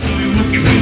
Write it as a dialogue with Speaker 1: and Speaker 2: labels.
Speaker 1: So we look